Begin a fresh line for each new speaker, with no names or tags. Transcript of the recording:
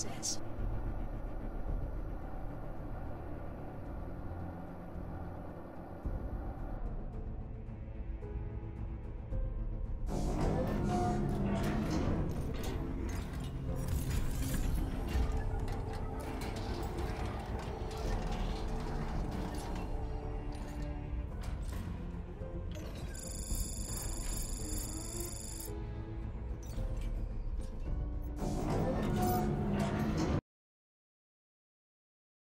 says.